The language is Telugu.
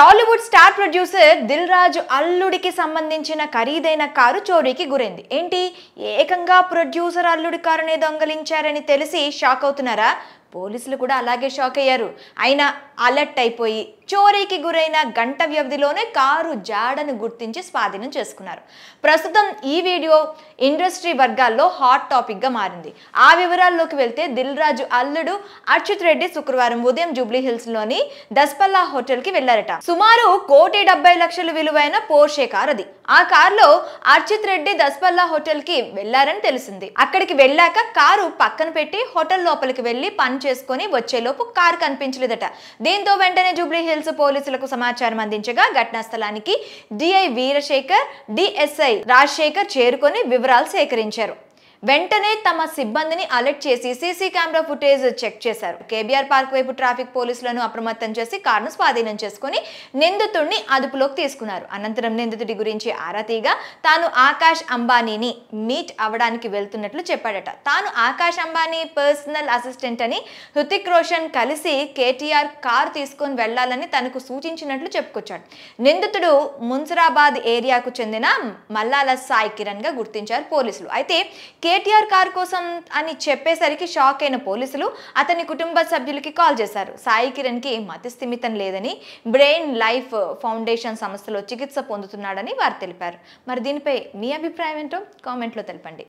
టాలీవుడ్ స్టార్ ప్రొడ్యూసర్ దిల్ రాజు అల్లుడికి సంబంధించిన ఖరీదైన కారు చోరీకి గురైంది. ఏంటి? ఏకంగా ప్రొడ్యూసర్ అల్లుడి కారునే దొంగలించారని తెలిసి షాక్ అవుతున్నారా? పోలీసులు కూడా అలాగే షాక్ అయ్యారు. అయినా అలర్ట్ అయిపోయి చోరీకి గురైన గంట వ్యవధిలోనే కారు జాడను గుర్తించి స్వాధీనం చేసుకున్నారు. ప్రస్తుతం ఈ వీడియో ఇండస్ట్రీ వర్గాల్లో హాట్ టాపిక్గా మారింది. ఆ వివరాల్లోకి వెళ్తే దిల్ రాజు అల్లుడు అచ్యుత్ రెడ్డి శుక్రవారం ఉదయం జూబ్లీ హిల్స్లోని దస్పల్లా హోటల్కి వెళ్ళారట సుమారు కోటి డెబ్బై లక్షలు విలువైన పోర్షే కార్ అది. ఆ కారులో అర్చిత్ రెడ్డి దస్పల్లా హోటల్కి వెళ్ళారని తెలిసింది. అక్కడికి వెళ్ళాక కారు పక్కన పెట్టి హోటల్ లోపలికి వెళ్ళి పని చేసుకొని వచ్చేలోపు కారు కనిపించలేదట. దీంతో వెంటనే జూబ్లీ హిల్స్ పోలీసులకు సమాచారం అందించగా ఘటనా స్థలానికి డిఐ వీరశేఖర్ డిఎస్ఐ రాజశేఖర్ చేరుకొని వివరాలు సేకరించారు. వెంటనే తమ సిబ్బందిని అలర్ట్ చేసి సీసీ కెమెరా ఫుటేజ్ చెక్ చేశారు. కేబీఆర్ పార్క్ వైపు ట్రాఫిక్ పోలీసులను అప్రమత్తం చేసి కారును స్వాధీనం చేసుకుని నిందితుడిని అదుపులోకి తీసుకున్నారు. అనంతరం నిందితుడి గురించి ఆరా తీగా తాను ఆకాష్ అంబానీని మీట్ అవ్వడానికి వెళ్తున్నట్లు చెప్పాడట. తాను ఆకాష్ అంబానీ పర్సనల్ అసిస్టెంట్ అని హృతిక్ రోషన్ కలిసి కేటీఆర్ కారు తీసుకొని వెళ్ళాలని తనకు సూచించినట్లు చెప్పుకొచ్చాడు. నిందితుడు మున్సిరాబాద్ ఏరియాకు చెందిన మల్లాల సాయి కిరణ్గా గుర్తించారు పోలీసులు. అయితే కేటీఆర్ కార్ కోసం అని చెప్పేసరికి షాక్ అయిన పోలీసులు అతని కుటుంబ సభ్యులకి కాల్ చేశారు. సాయి కిరణ్కి స్థిమితం లేదని బ్రెయిన్ లైఫ్ ఫౌండేషన్ సంస్థలో చికిత్స పొందుతున్నాడని వారు తెలిపారు. మరి దీనిపై మీ అభిప్రాయం ఏంటో కామెంట్లో తెలపండి.